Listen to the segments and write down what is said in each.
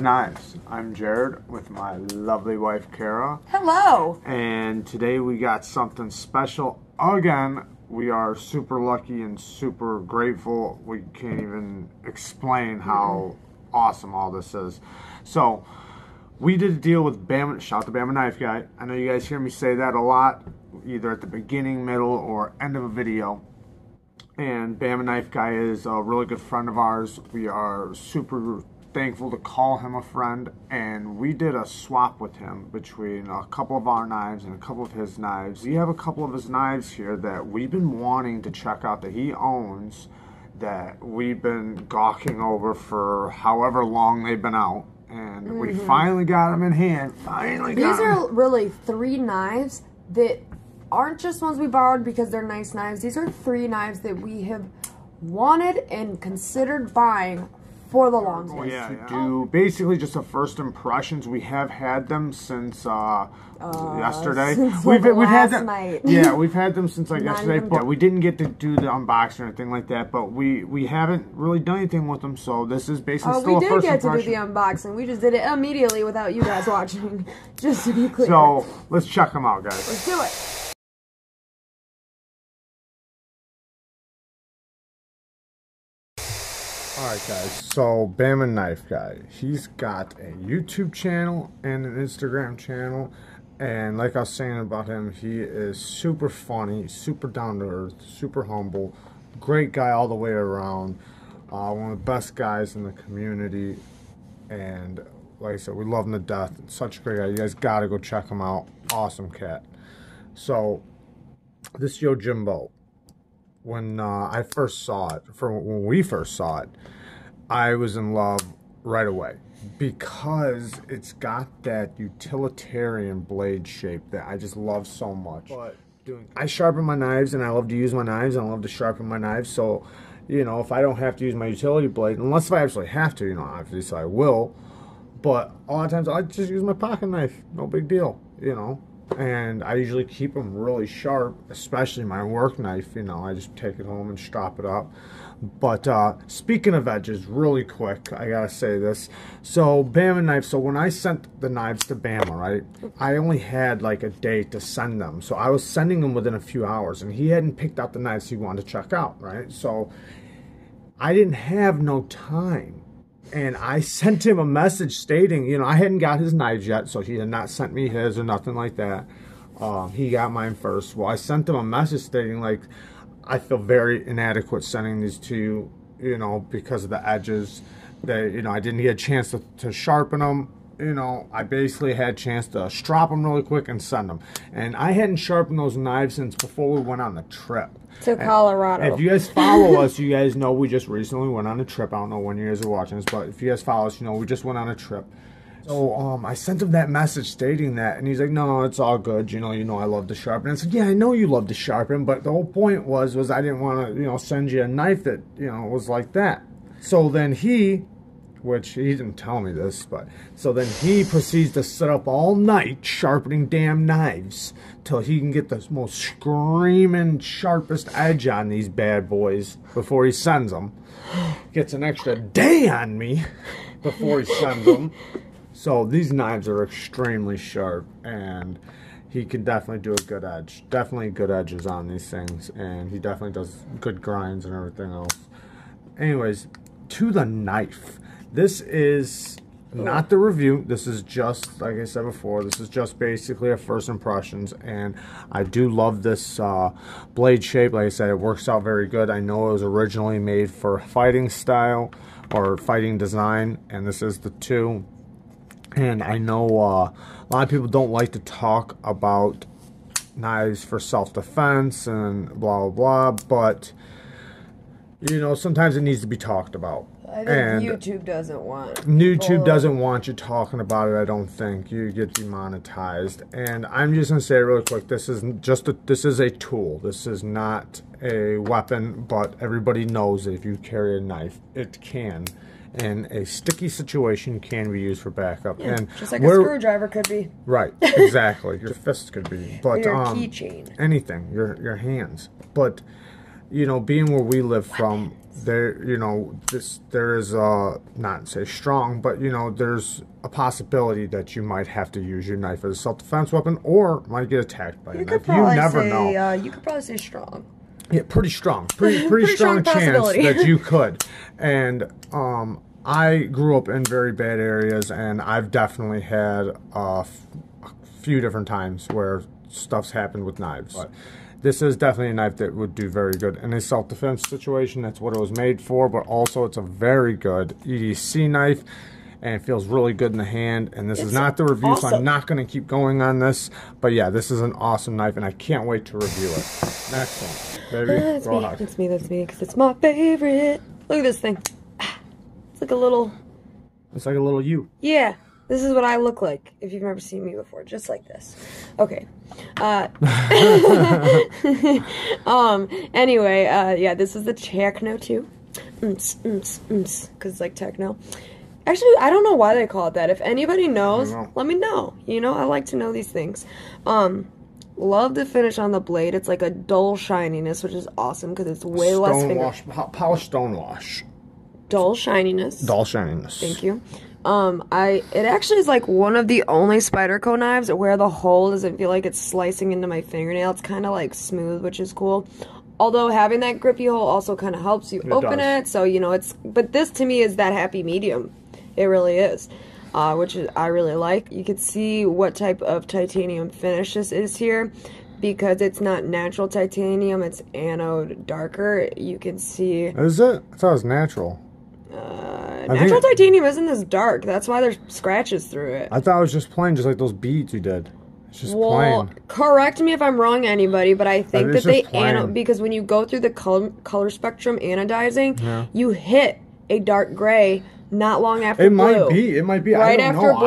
Knives. I'm Jared with my lovely wife Kara, Hello. and today we got something special again. We are super lucky and super grateful. We can't even explain how awesome all this is. So, we did a deal with Bama, shout to Bama Knife Guy. I know you guys hear me say that a lot, either at the beginning, middle, or end of a video and Bama Knife Guy is a really good friend of ours. We are super thankful to call him a friend, and we did a swap with him between a couple of our knives and a couple of his knives. We have a couple of his knives here that we've been wanting to check out that he owns, that we've been gawking over for however long they've been out. And we mm-hmm. finally got them in hand. Finally got These are really three knives that aren't just ones we borrowed because they're nice knives. These are three knives that we have wanted and considered buying for the long Oh, yeah, to do basically just the first impressions. We have had them since uh, yesterday. since, we've like, we've had them. night. Yeah, we've had them since like Not yesterday, but we didn't get to do the unboxing or anything like that. But we we haven't really done anything with them, so this is basically Oh, still we a did first get to do the unboxing. We just did it immediately without you guys watching. just to be clear. so let's check them out, guys. let's do it. All right, guys. So Bama Knife Guy, he's got a YouTube channel and an Instagram channel, and like I was saying about him, he is super funny, super down to earth, super humble, great guy all the way around. Uh, one of the best guys in the community, and like I said, we love him to death. Such a great guy. You guys got to go check him out. Awesome cat. So this is Yojimbo when uh, I first saw it, for when we first saw it, I was in love right away because it's got that utilitarian blade shape that I just love so much. But I sharpen my knives and I love to use my knives and I love to sharpen my knives. So, you know, if I don't have to use my utility blade, unless if I actually have to, you know, obviously so I will. But a lot of times I just use my pocket knife. No big deal, you know. And I usually keep them really sharp, especially my work knife. You know, I just take it home and strap it up. But uh, speaking of edges, really quick, I gotta say this. So Bama knife. So when I sent the knives to Bama, right, I only had like a day to send them. So I was sending them within a few hours, and he hadn't picked out the knives he wanted to check out, right? So I didn't have no time. And I sent him a message stating, you know, I hadn't got his knives yet, so he had not sent me his or nothing like that. Um, he got mine first. Well, I sent him a message stating, like, I feel very inadequate sending these to you, you know, because of the edges. That, you know, I didn't get a chance to, to sharpen them. You know, I basically had a chance to strap them really quick and send them. And I hadn't sharpened those knives since before we went on the trip. To Colorado. If you guys follow us, you guys know we just recently went on a trip. I don't know when you guys are watching this, but if you guys follow us, you know we just went on a trip. So um, I sent him that message stating that, and he's like, "No, it's all good. You know, you know, I love to sharpen." I said, "Yeah, I know you love to sharpen, but the whole point was, was I didn't want to, you know, send you a knife that, you know, was like that." So then he, which he didn't tell me this, but so then he proceeds to sit up all night sharpening damn knives till he can get the most screaming sharpest edge on these bad boys before he sends them. Gets an extra day on me before he sends them. So these knives are extremely sharp and he can definitely do a good edge. Definitely good edges on these things and he definitely does good grinds and everything else. Anyways, to the knife. This is not the review. This is just, like I said before, this is just basically a first impressions. And I do love this uh, blade shape. Like I said, it works out very good. I know it was originally made for fighting style or fighting design. And this is the two. And I know uh, a lot of people don't like to talk about knives for self-defense and blah, blah, blah. But, you know, sometimes it needs to be talked about. I think and YouTube doesn't want. YouTube doesn't want you talking about it. I don't think you get demonetized. And I'm just gonna say it really quick. This is just a, this is a tool. This is not a weapon. But everybody knows that if you carry a knife, it can, in a sticky situation, can be used for backup. and Just like a screwdriver could be. Right, exactly. your fist could be, but your um, keychain. anything, your your hands. But you know, being where we live from, there you know this there is uh not say strong but you know there's a possibility that you might have to use your knife as a self-defense weapon or might get attacked by You a knife. You never say, know. Uh, you could probably say strong. yeah pretty strong. Pretty pretty, Pretty strong, strong chance that you could. And um i grew up in very bad areas and i've definitely had a f- a few different times where stuff's happened with knives. But this is definitely a knife that would do very good in a self-defense situation that's what it was made for but also it's a very good edc knife and it feels really good in the hand and this is not the review so i'm not going to keep going on this but yeah this is an awesome knife and i can't wait to review it next one baby That's go me. ahead. That's me. That's me. Because it's my favorite. Look at this thing. It's like a little. it's like a little you Yeah. This is what I look like if you've never seen me before, just like this. Okay. Uh, um. Anyway, uh, yeah, this is the Techno 2. Because it's like techno. Actually, I don't know why they call it that. If anybody knows, know. let me know. You know, I like to know these things. Um, love the finish on the blade. It's like a dull shininess, which is awesome because it's way less stone finger. wash, po- polished stone wash, Dull shininess. dull shininess. Thank you. Um, I it actually is like one of the only Spyderco knives where the hole doesn't feel like it's slicing into my fingernail. It's kind of like smooth, which is cool. Although having that grippy hole also kind of helps you open does. it, so you know it's. But this to me is that happy medium. It really is, uh, which is I really like. You can see what type of titanium finish this is here. Because it's not natural titanium, it's anode darker. You can see Is it? I thought it was natural. Uh, natural it- titanium isn't this dark. That's why there's scratches through it. I thought it was just plain, just like those beads you did. It's just Well, plain. correct me if I'm wrong, anybody, but I think that they ano- because when you go through the color, color spectrum anodizing, Yeah. you hit a dark gray not long after It blue. might be. It might be. I right don't after know.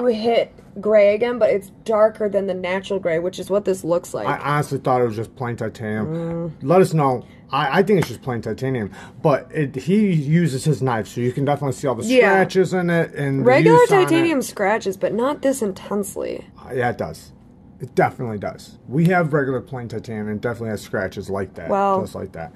blue. You hit gray again, but it's darker than the natural gray, which is what this looks like. I honestly thought it was just plain titanium. Mm. Let us know. I, I think it's just plain titanium, but it, he uses his knife, so you can definitely see all the Yeah. scratches in it and Regular titanium scratches, but not this intensely. Uh, Yeah, it does. It definitely does. We have regular plain titanium, and it definitely has scratches like that, Well- just like that.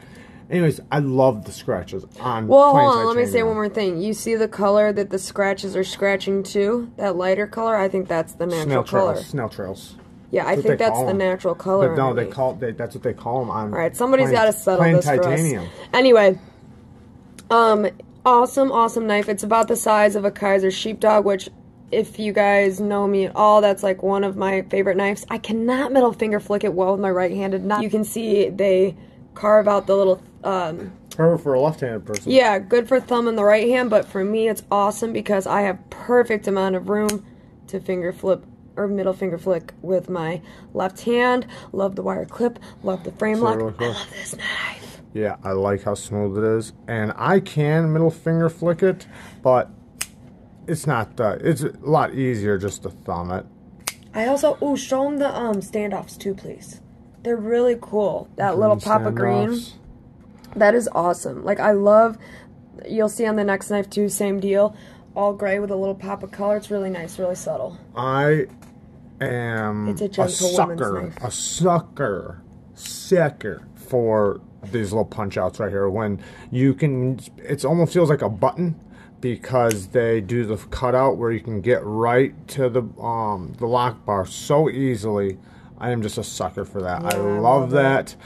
Anyways, I love the scratches on. Well, hold on. Let me say one more thing. You see the color that the scratches are scratching to? That lighter color? I think that's the natural Snail color. trails. Snail trails. Yeah, I That's what think that's the natural color. But no, they call they, that's what they call them on. All right, somebody's got to settle plain this titanium. for us. Anyway, um, awesome, awesome knife. It's about the size of a Kizer Sheepdog, which, if you guys know me at all, that's like one of my favorite knives. I cannot middle finger flick it well with my right-handed knife. You can see they carve out the little um, Perfect for a left-handed person. yeah, good for thumb in the right hand, but for me it's awesome because I have perfect amount of room to finger flip or middle finger flick with my left hand. Love the wire clip, love the frame lock. really I love this knife. Yeah, I like how smooth it is, and I can middle finger flick it, but it's not. Uh, it's a lot easier just to thumb it. I also oh show them the um standoffs too, please. They're really cool. That little pop of green. That is awesome. Like I love. You'll see on the next knife too. Same deal. All gray with a little pop of color. It's really nice, really subtle. I am It's a a, sucker, a sucker, sucker for these little punch outs right here. When you can, it almost feels like a button because they do the cutout where you can get right to the um the lock bar so easily. I am just a sucker for that. I Yeah, I love, love that.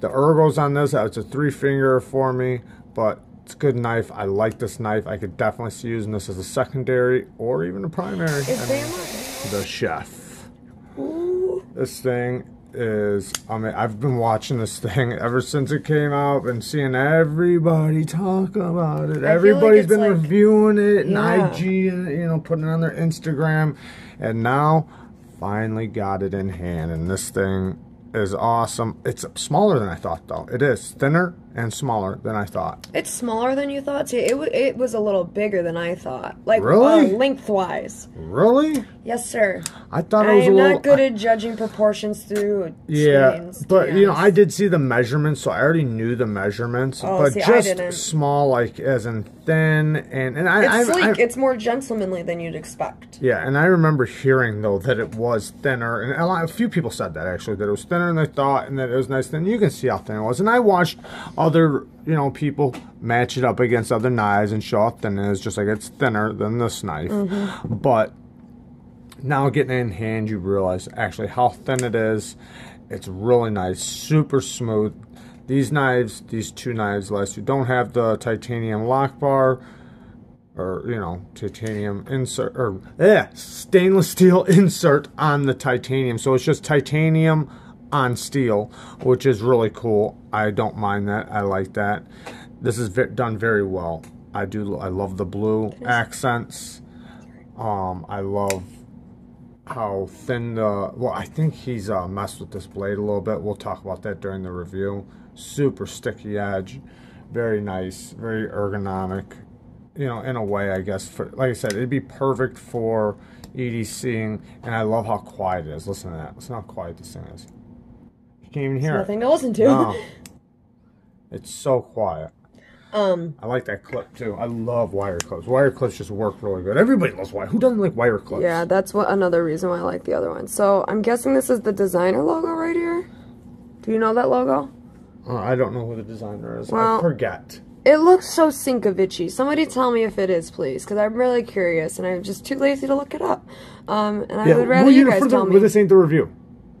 The ergos on this, it's a three finger for me, but it's a good knife. I like this knife. I could definitely see using this as a secondary or even a primary. Is I mean, the chef. Ooh. This thing is, I mean, I've been watching this thing ever since it came out and seeing everybody talk about it. like Everybody's it's been like- reviewing it and Yeah. IG and, you know, putting it on their Instagram. And now, finally got it in hand. And this thing is awesome. It's smaller than I thought, though. It is thinner and smaller than I thought. It's smaller than you thought. See, it, it was a little bigger than I thought. Like Really? uh, lengthwise. Really? Yes, sir. I thought I it was am a little. not good at judging proportions through Yeah, screens, but you know, I did see the measurements, so I already knew the measurements. Oh, but see, I just small, like as in thin, and and I, It's I, sleek. I- it's more gentlemanly than you'd expect. yeah, and I remember hearing though that it was thinner, and a, lot, a few people said that actually that it was thinner than they thought, and that it was nice. Then you can see how thin it was, and I watched other, you know, people match it up against other knives and show how thin it is, just like it's thinner than this knife. Mm-hmm. But now getting it in hand, you realize actually how thin it is. It's really nice, super smooth. These knives, these two knives, last you don't have the titanium lock bar or you know titanium insert or yeah stainless steel insert on the titanium so it's just titanium on steel which is really cool. I don't mind that. I like that. This is done very well. I do i love the blue accents. Um i love how thin the well i think he's uh, messed with this blade a little bit. We'll talk about that during the review. Super sticky edge. Very nice. Very ergonomic. You know, in a way, I guess. For like I said, it'd be perfect for EDCing, and I love how quiet it is. Listen to that. Listen how quiet this thing is. You can't even hear Nothing it. to listen to. No. It's so quiet. Um, I like that clip too. I love wire clips. Wire clips just work really good. Everybody loves wire. Who doesn't like wire clips? yeah, that's what another reason why I like the other one. So I'm guessing this is the designer logo right here. Do you know that logo? Uh, I don't know who the designer is. Well- I forget. It looks so Sinkovichy. Somebody tell me if it is, please, because I'm really curious, and I'm just too lazy to look it up. Um, and I would rather well, you know, guys for the- tell me. But this ain't the review.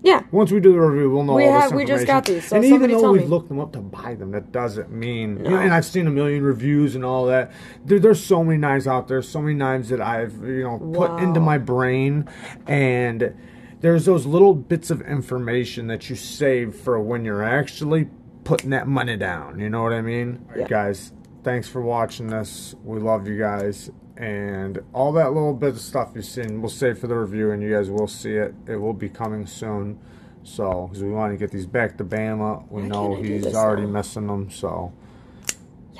Yeah, Once we do the review, we'll know We all have- this we just got these, so and even though we've me. looked them up to buy them, that doesn't mean. You know, and I've seen a million reviews and all that. There, there's so many knives out there, so many knives that I've you know put into my brain, and there's those little bits of information that you save for when you're actually putting that money down. You know what I mean, All right, Yeah. guys? Thanks for watching this. We love you guys. And all that little bit of stuff you've seen, we'll save for the review, and you guys will see it. It will be coming soon. So, because we want to get these back to Bama. We Why know can't I do he's already now? missing them. So,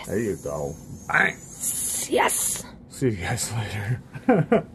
there you go. Bang. yes. See you guys later.